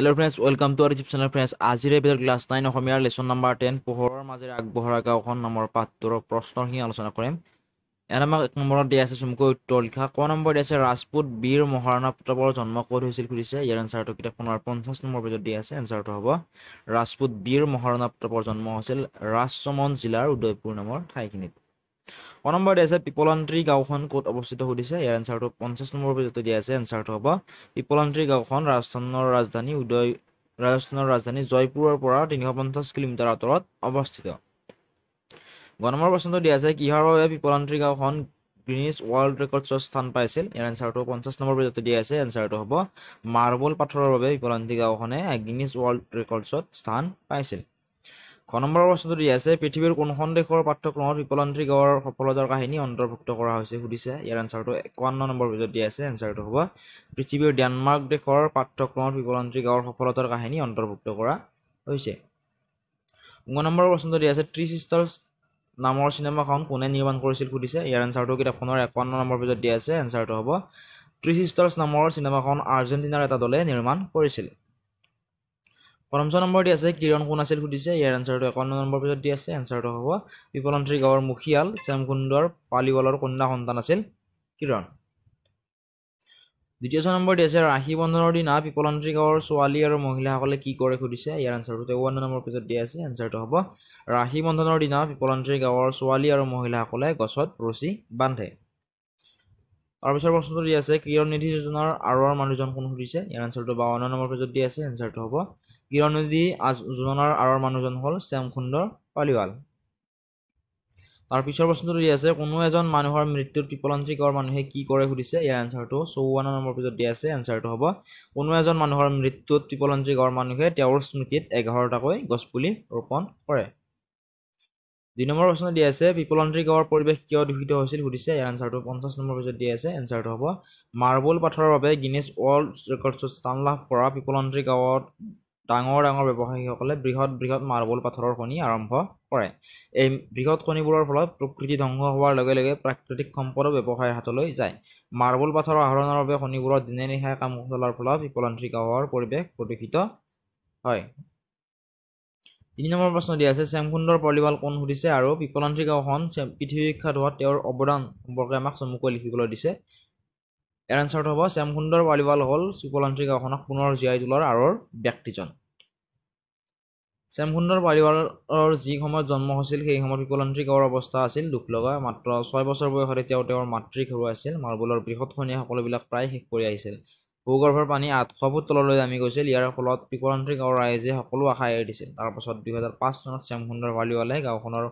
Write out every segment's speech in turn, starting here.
Hello' friends welcome to our channel friends আজিৰ এপিছৰ class nine অসমীয়াৰ লেচন নাম্বাৰ টেন পোহৰৰ মাজেৰে আগবঢ়া গাঁওখন নামৰ পাঠটোৰ প্ৰশ্নখিনি আলোচনা কৰিম। ইয়াত আমাক এক নম্বৰত দিয়া আছে চমুকৈ উত্তৰ লিখা। ক নম্বৰ দিয়া আছে ৰাজপুত বীৰ মহাৰাণা প্ৰতাপৰ জন্ম ক'ত হৈছিল সুধিছে। ইয়াৰ এনচাৰটো কিতাপখনৰ পঞ্চাছ নম্বৰ পেজত দিয়া আছে এনচাৰটো হ'ব ৰাজপুত বীৰ মহাৰাণা প্ৰতাপৰ জন্ম হৈছিল ৰাজচমন জিলাৰ উদয়পুৰ নামৰ ঠাইখিনিত। ক নম্বৰ দিয়া আছে পিপলান্ত্ৰী গাঁওখন ক'ত অৱস্থিত সুধিছে ইয়াৰ এনচাৰটো পঞ্চাছ নম্বৰ পেজতে দিয়া আছে এনচাৰটো হ'ব পিপলান্ত্ৰী গাঁওখন ৰাজস্থানৰ ৰাজধানী উদয় ৰাজস্থানৰ ৰাজধানী জয়পুৰৰ পৰা তিনিশ পঞ্চাছ কিলোমিটাৰ আঁতৰত অৱস্থিত গ নম্বৰ প্ৰশ্নটো দিয়া আছে কিহৰ বাবে পিপলান্ত্ৰী গাঁওখন গ্ৰীনিছ ৱৰ্ল্ড ৰেকৰ্ডছত স্থান পাইছিল ইয়াৰ এনচাৰটো পঞ্চাছ নম্বৰ পেজতে দিয়া আছে এনচাৰটো হ'ব মাৰ্বল পাথৰৰ বাবে পিপলান্ত্ৰী গাঁওখনে গ্ৰীনিছ ৱৰ্ল্ড ৰেকৰ্ডছত স্থান পাইছিল খ নম্বৰ প্ৰশ্নটো দিয়া আছে পৃথিৱীৰ কোনখন দেশৰ পাঠ্যক্ৰমত পিপলান্ত্ৰী গাঁৱৰ সফলতাৰ কাহিনী অন্তৰ্ভুক্ত কৰা হৈছে সুধিছে। ইয়াৰ এনচাৰটো একাৱন্ন নম্বৰ পেজত দিয়া আছে এনচাৰটো হ'ব পৃথিৱীৰ ডেনমাৰ্ক দেশৰ পাঠ্যক্ৰমত পিপলান্ত্ৰী গাঁৱৰ সফলতাৰ কাহিনী অন্তৰ্ভুক্ত কৰা হৈছে। ঊন নম্বৰ প্ৰশ্নটো দিয়া আছে ত্ৰি ছিষ্টাৰ্ছ নামৰ চিনেমাখন কোনে নিৰ্মাণ কৰিছিল সুধিছে। ইয়াৰ এনচাৰটো কিতাপখনৰ একাৱন্ন নম্বৰ পেজত দিয়া আছে এনচাৰটো হ'ব ত্ৰি ছিষ্টাৰ্ছ নামৰ চিনেমাখন আৰ্জেণ্টিনাৰ এটা দলে নিৰ্মাণ কৰিছিল। পঞ্চ নম্বৰ দি আছে কিৰণ কোন আছিল সুধিছে ইয়াৰ এনচাৰটো একাৱন্ন নম্বৰ পেজত দি আছে এনচাৰটো হ'ব পিপলন্ত্ৰী গাঁৱৰ মুখিয়াল শ্যামকুণ্ডৰ পালিৱালৰ কন্যা সন্তান আছিল কিৰণ। দ্বিতীয় নম্বৰ দি আছে ৰাশি বন্ধনৰ দিনা পিপলন্ত্ৰী গাঁৱৰ ছোৱালী আৰু মহিলাসকলে কি কৰে সুধিছে ইয়াৰ এনচাৰটো তেৱন্ন নম্বৰ পেজত দিয়া আছে এনচাৰটো হ'ব ৰাশি বন্ধনৰ দিনা পিপলন্ত্ৰী গাঁৱৰ ছোৱালী আৰু মহিলাসকলে গছত ৰছী বান্ধে। তাৰপিছৰ প্ৰশ্নটো দি আছে কিৰণ নিধি যোজনাৰ আঁৰৰ মানুহজন কোন সুধিছে ইয়াৰ এনচাৰটো বাৱন্ন নম্বৰ পেজত দি আছে এনচাৰটো হ'ব কিৰণ নিধি যোজনাৰ আঁৰৰ মানুহজন হ'ল শ্যামসুন্দৰ পালিৱাল। তাৰ পিছৰ প্ৰশ্নটো দি আছে কোনো এজন মানুহৰ মৃত্যুত পিপলান্ত্ৰী গাঁৱৰ মানুহে কি কৰে সুধিছে? ইয়াৰ এনচাৰটো চৌৱন্ন নম্বৰ পেজত দিয়া আছে এনচাৰটো হ'ব কোনো এজন মানুহৰ মৃত্যুত পিপলান্ত্ৰী গাঁৱৰ মানুহে তেওঁৰ স্মৃতিত এঘাৰটাকৈ গছপুলি ৰোপণ কৰে। দুই নম্বৰ প্ৰশ্ন দিয়া আছে পিপলান্ত্ৰী গাঁৱৰ পৰিৱেশ কিয় দূষিত হৈছিল সুধিছে? ইয়াৰ এনচাৰটো পঞ্চাছ নম্বৰ পেজত দিয়া আছে এনচাৰটো হ'ব মাৰ্বল পাথৰৰ বাবে গিনেছ ৱৰ্ল্ড ৰেকৰ্ডছত স্থান লাভ কৰা পিপলান্ত্ৰী গাঁৱত ডাঙৰ ডাঙৰ ব্যৱসায়ীসকলে বৃহৎ বৃহৎ মাৰ্বল পাথৰৰ খনি আৰম্ভ কৰে। এই বৃহৎ খনিবোৰৰ ফলত প্ৰকৃতি ধ্বংস হোৱাৰ লগে লগে প্ৰাকৃতিক সম্পদো ব্যৱসায়ৰ হাতলৈ যায়। মাৰ্বল পাথৰ আহৰণৰ বাবে খনিবোৰত দিনে নিশাই কাম চলাৰ ফলত পিপলান্ত্ৰী গাঁৱৰ পৰিৱেশ প্ৰদূষিত হয়। তিনি নম্বৰ প্ৰশ্ন দিয়া আছে শ্যামকুণ্ডৰ পলিৱাল কোন সুধিছে আৰু পিপলান্ত্ৰী গাঁওখন পৃথিৱী বিখ্যাত হোৱাত তেওঁৰ অৱদান সম্পৰ্কে আমাক চমুকৈ লিখিবলৈ দিছে। ইয়াৰ এনচাৰটো হ'ব শ্যামকুণ্ডৰ পালিৱাল হ'ল পিপলান্ত্ৰী গাঁওখনক পুনৰ জীয়াই তোলাৰ আঁৰৰ ব্যক্তিজন। শ্যামকুণ্ডৰ পালিৱালৰ যি সময়ত জন্ম হৈছিল সেই সময়ত পিপলান্ত্ৰী গাঁৱৰ অৱস্থা আছিল দুখ লগা মাত্ৰ ছয় বছৰ বয়সতে মাতৃক হেৰুৱাইছিল। মাৰ্বলৰ বৃহৎ খনিয়ে সকলোবিলাক প্ৰায় শেষ কৰি আহিছিল। ভূগৰ্ভৰ পানী আঠশ ফুট তললৈ নামি গৈছিল। ইয়াৰ ফলত পিপলান্ত্ৰী গাঁৱৰ ৰাইজে সকলো আশা এৰি দিছিল। তাৰ পাছত দুহেজাৰ পাঁচ চনত শ্যামসুন্দৰ পালিৱালে গাঁওখনৰ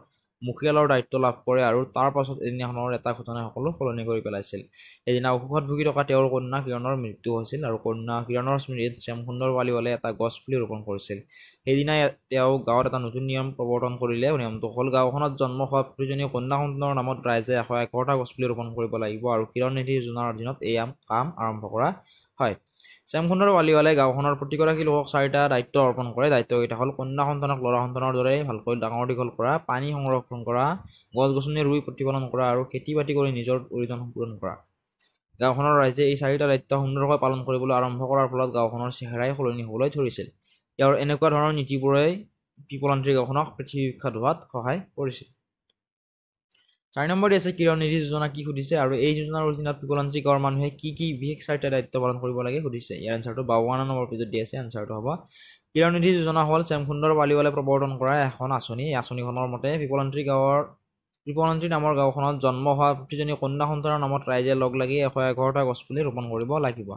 মুখিয়ালৰ দায়িত্ব লাভ কৰে আৰু তাৰ পাছত এদিনাখনৰ এটা ঘটনাই সকলো সলনি কৰি পেলাইছিল। সেইদিনা অসুখত ভুগি থকা তেওঁৰ কন্যা কিৰণৰ মৃত্যু হৈছিল আৰু কন্যা কিৰণৰ স্মৃতিত শ্যামসুন্দৰ পালিৱালে এটা গছ পুলি ৰোপণ কৰিছিল। সেইদিনাই তেওঁ গাঁৱত এটা নতুন নিয়ম প্ৰৱৰ্তন কৰিলে। নিয়মটো হ'ল গাঁওখনত জন্ম হোৱা প্ৰতিজনীয় কন্যা সন্তানৰ নামত ৰাইজে এশ এঘাৰটা গছপুলি ৰোপণ কৰিব লাগিব আৰু কিৰণ নিধি যোজনাৰ অধীনত এই কাম আৰম্ভ কৰা হয়। শ্যামসুন্দৰ পালিৱালে গাঁওখনৰ প্ৰতিগৰাকী লোকক চাৰিটা দায়িত্ব অৰ্পণ কৰে। দায়িত্বকেইটা হ'ল কন্যা সন্তানক ল'ৰা সন্তানৰ দৰে ভালকৈ ডাঙৰ দীঘল কৰা পানী সংৰক্ষণ কৰা গছ গছনি ৰুই প্ৰতিপালন কৰা আৰু খেতি বাতি কৰি নিজৰ প্ৰয়োজন পূৰণ কৰা। গাঁওখনৰ ৰাইজে এই চাৰিটা দায়িত্ব সুন্দৰকৈ পালন কৰিবলৈ আৰম্ভ কৰাৰ ফলত গাঁওখনৰ চেহেৰাই সলনি হ'বলৈ ধৰিছিল। ইয়াৰ এনেকুৱা ধৰণৰ নীতিবোৰে পিপলান্ত্ৰী গাঁওখনক পৃথিৱী বিখ্যাত হোৱাত সহায় কৰিছিল। চাৰি নম্বৰ আছে কিৰণ নিধি যোজনা কি সুধিছে আৰু এই যোজনাৰ অধীনত পিপলান্ত্ৰী গাঁৱৰ মানুহে কি কি বিশেষ চাৰিটা দায়িত্ব পালন কৰিব লাগে সুধিছে। ইয়াৰ এনচাৰটো বাৱন্ন নম্বৰ পেজত দি আছে এনচাৰটো হ'ব। কিৰণ নিধি যোজনা হ'ল শ্যামসুন্দৰ পালিৱালে প্ৰৱৰ্তন কৰা এখন আঁচনি। এই আঁচনিখনৰ মতে পিপলান্ত্ৰী গাঁৱৰ পিপলান্ত্ৰী নামৰ গাঁওখনত জন্ম হোৱা প্ৰতিজনী কন্যা সন্তানৰ নামত ৰাইজে লগ লাগি এশ এঘাৰটা গছপুলি ৰোপণ কৰিব লাগিব।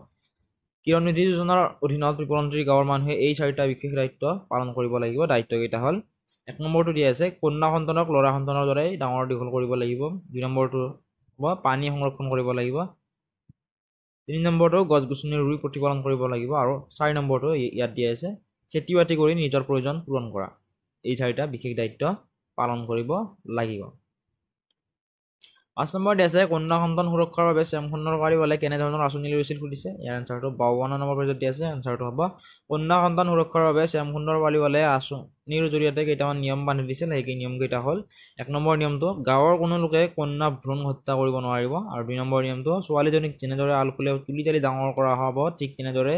কিৰণ নিধি যোজনাৰ অধীনত পিপলান্ত্ৰী গাঁৱৰ মানুহে এই চাৰিটা বিশেষ দায়িত্ব পালন কৰিব লাগিব। দায়িত্বকেইটা হ'ল এক নম্বৰটো দিয়া আছে কন্যা সন্তানক ল'ৰা সন্তানৰ দৰে ডাঙৰ দীঘল কৰিব লাগিব? দুই নম্বৰটো পানী সংৰক্ষণ কৰিব লাগিব। তিনি নম্বৰটো গছ গছনি ৰুই প্ৰতিপালন কৰিব লাগিব আৰু চাৰি নম্বৰটো ইয়াত দিয়া আছে খেতি বাতি কৰি নিজৰ প্ৰয়োজন পূৰণ কৰা। এই চাৰিটা বিশেষ দায়িত্ব পালন কৰিব লাগিব। পাঁচ নম্বৰ আছে কন্যা সন্তান সুৰক্ষাৰ বাবে শ্যামসুন্দৰ কাৰিৱালে কেনেধৰণৰ আঁচনি লৈছিল সুধিছে? ইয়াৰ এনচাৰটো বাৱন্ন নম্বৰ পেজত দিয়া আছে এনচাৰটো হ'ব কন্যা সন্তান সুৰক্ষাৰ বাবে শ্যামসুন্দৰ পালিৱালে আঁচনিৰ জৰিয়তে কেইটামান নিয়ম বান্ধি দিছিল সেই নিয়মকেইটা হ'ল এক নম্বৰ নিয়মটো গাঁৱৰ কোনো লোকে কন্যা ভ্ৰূণ হত্যা কৰিব নোৱাৰিব আৰু দুই নম্বৰ নিয়মটো ছোৱালীজনীক যেনেদৰে আলফুলে তুলি তালি ডাঙৰ কৰা হ'ব ঠিক তেনেদৰে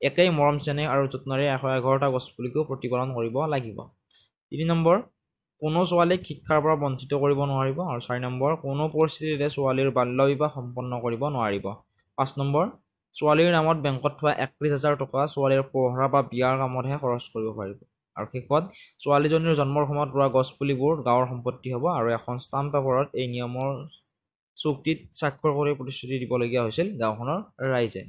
একেই মৰম চেনেহ আৰু যত্নৰে এশ এঘাৰটা গছপুলিকো প্ৰতিপালন কৰিব লাগিব। তিনি নম্বৰ কোনো ছোৱালীক শিক্ষাৰ পৰা বঞ্চিত কৰিব নোৱাৰিব আৰু চাৰি নম্বৰ কোনো পৰিস্থিতিতে ছোৱালীৰ বাল্য বিবাহ সম্পন্ন কৰিব নোৱাৰিব। পাঁচ নম্বৰ ছোৱালীৰ নামত বেংকত থোৱা একত্ৰিছ হাজাৰ টকা ছোৱালীৰ পঢ়া বা বিয়াৰ কামতহে খৰচ কৰিব পাৰিব। আৰু শেষত ছোৱালীজনীৰ জন্মৰ সময়ত ৰোৱা গছপুলিবোৰ গাঁৱৰ সম্পত্তি হ'ব আৰু এখন ষ্টাম্প পেপাৰত এই নিয়মৰ চুক্তিত স্বাক্ষৰ কৰি প্ৰতিশ্ৰুতি দিবলগীয়া হৈছিল গাঁওখনৰ ৰাইজে।